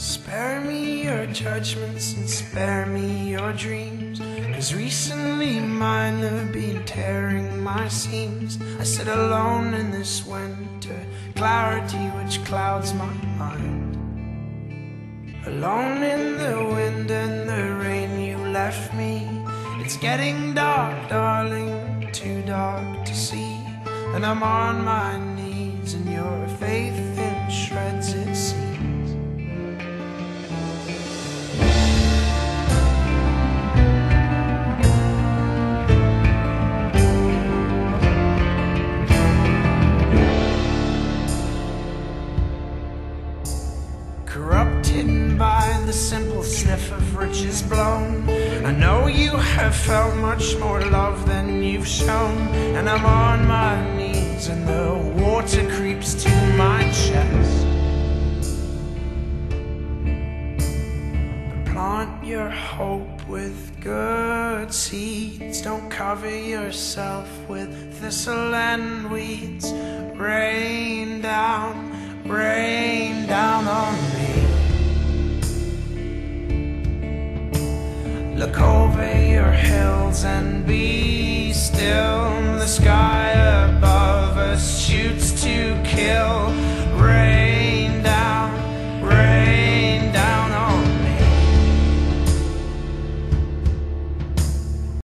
Spare me your judgments and spare me your dreams. Cause recently mine have been tearing my seams. I sit alone in this winter clarity which clouds my mind. Alone in the wind and the rain, you left me. It's getting dark, darling, too dark to see. And I'm on my knees, and your faith in shreds, sniff of riches blown. I know you have felt much more love than you've shown. And I'm on my knees, and the water creeps to my chest. Plant your hope with good seeds. Don't cover yourself with thistle and weeds. Rain down, rain Look over your hills and be